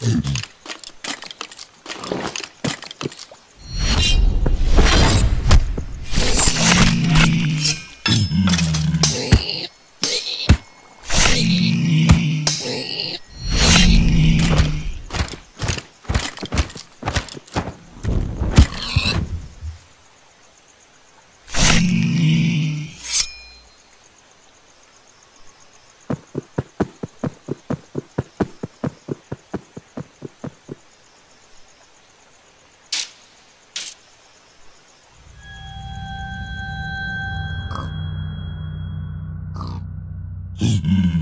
Mm-hmm. Mm-hmm.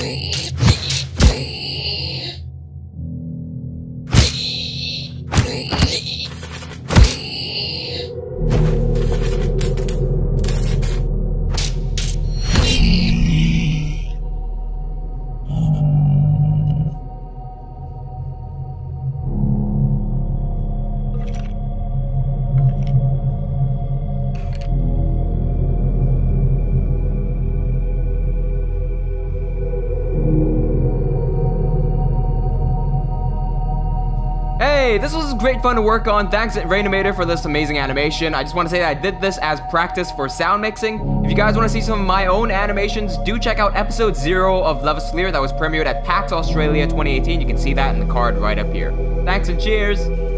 Creep. Hey, this was great fun to work on. Thanks at Rainimator for this amazing animation. I just want to say that I did this as practice for sound mixing. If you guys want to see some of my own animations, do check out episode 0 of Levaslier that was premiered at PAX Australia 2018. You can see that in the card right up here. Thanks and cheers!